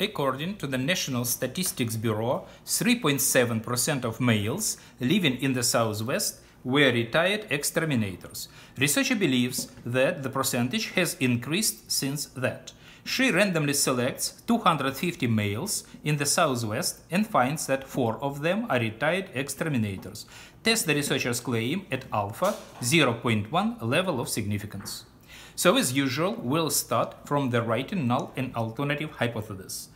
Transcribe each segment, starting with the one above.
According to the National Statistics Bureau, 3.7% of males living in the Southwest were retired exterminators. Researcher believes that the percentage has increased since that. She randomly selects 250 males in the Southwest and finds that four of them are retired exterminators. Test the researchers claim at alpha 0.1 level of significance. So as usual, we'll start from the writing null and alternative hypothesis.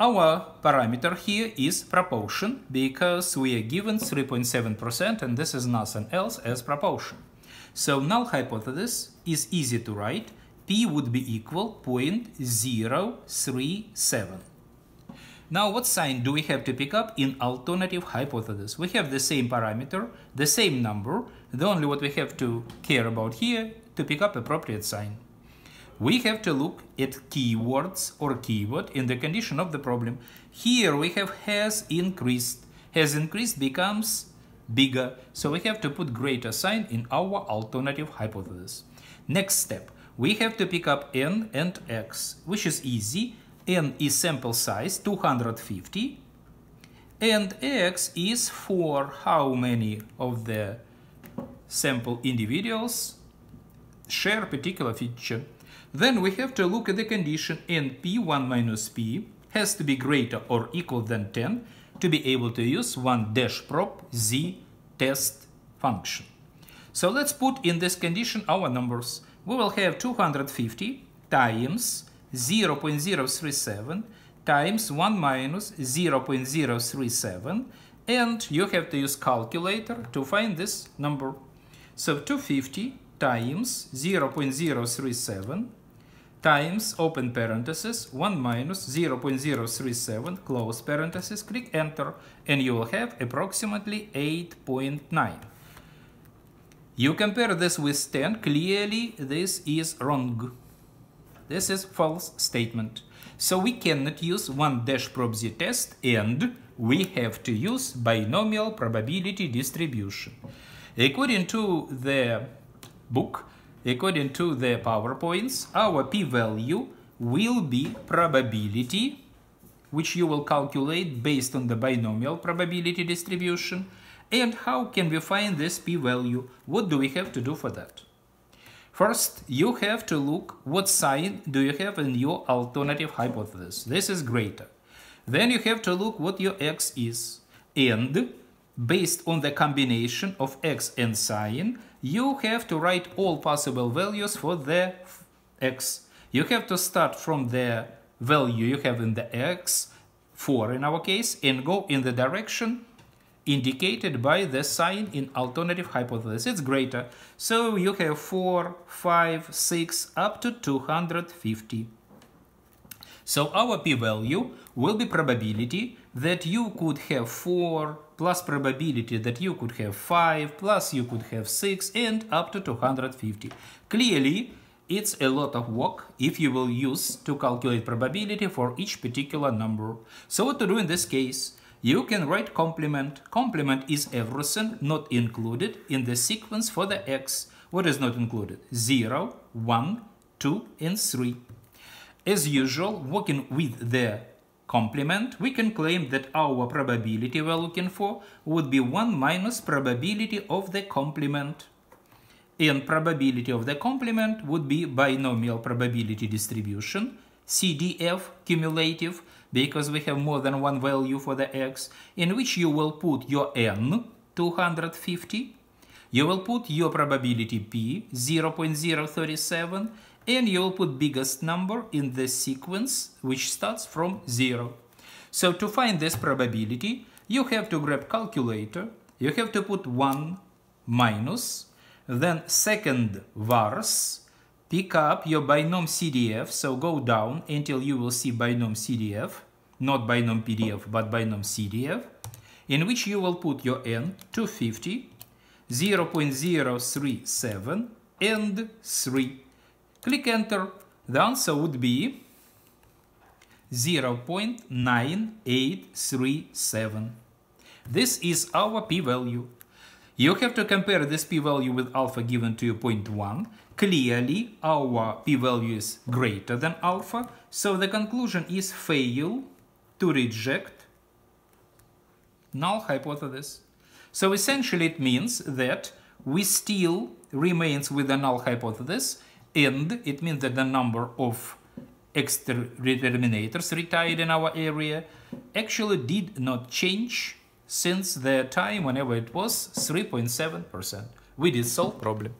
Our parameter here is proportion because we are given 3.7% and this is nothing else as proportion. So null hypothesis is easy to write. P would be equal 0.037. Now what sign do we have to pick up in alternative hypothesis? We have the same parameter, the same number. The only what we have to care about here to pick up appropriate sign. We have to look at keywords or keyword in the condition of the problem. Here we have has increased. Has increased becomes bigger, so we have to put greater sign in our alternative hypothesis. Next step, we have to pick up n and x, which is easy. n is sample size 250 and x is for how many of the sample individuals share a particular feature. Then we have to look at the condition np1 minus p has to be greater or equal than 10 to be able to use 1 dash prop z test function. So let's put in this condition our numbers. We will have 250 times 0.037 times 1 minus 0.037 and you have to use calculator to find this number. So 250 times 0.037 times open parenthesis 1 minus 0.037 close parenthesis. Click enter and you will have approximately 8.9 you compare this with 10 clearly this is wrong. This is false statement. So we cannot use one dash prop z test and we have to use binomial probability distribution. According to the book, according to the PowerPoints, our p-value will be probability, which you will calculate based on the binomial probability distribution. And how can we find this p-value? What do we have to do for that? First, you have to look what sign do you have in your alternative hypothesis. This is greater. Then you have to look what your x is. And based on the combination of x and sign, you have to write all possible values for the x. You have to start from the value you have in the x, 4 in our case, and go in the direction indicated by the sign in alternative hypothesis. It's greater. So you have 4, 5, 6, up to 250. So our p-value will be probability that you could have 4 plus probability that you could have 5 plus you could have 6 and up to 250. Clearly, it's a lot of work if you will use to calculate probability for each particular number. So what to do in this case? You can write complement. Complement is everything not included in the sequence for the x. What is not included? 0, 1, 2, and 3. As usual, working with the complement, we can claim that our probability we're looking for would be 1 minus probability of the complement. And probability of the complement would be binomial probability distribution, CDF cumulative, because we have more than one value for the x, in which you will put your n, 250, you will put your probability p, 0.037, and you'll put biggest number in the sequence which starts from 0. So to find this probability, you have to grab calculator, you have to put 1 minus, then second vars, pick up your binom CDF, so go down until you will see binom CDF, not binom PDF, but binom CDF, in which you will put your n 250, 0.037, and 3. Click enter. The answer would be 0.9837. This is our p-value. You have to compare this p-value with alpha given to you 0.1. Clearly, our p-value is greater than alpha, so the conclusion is fail to reject null hypothesis. So essentially it means that we still remains with the null hypothesis and it means that the number of extra determinators retired in our area actually did not change since the time whenever it was 3.7%. We did solve problem.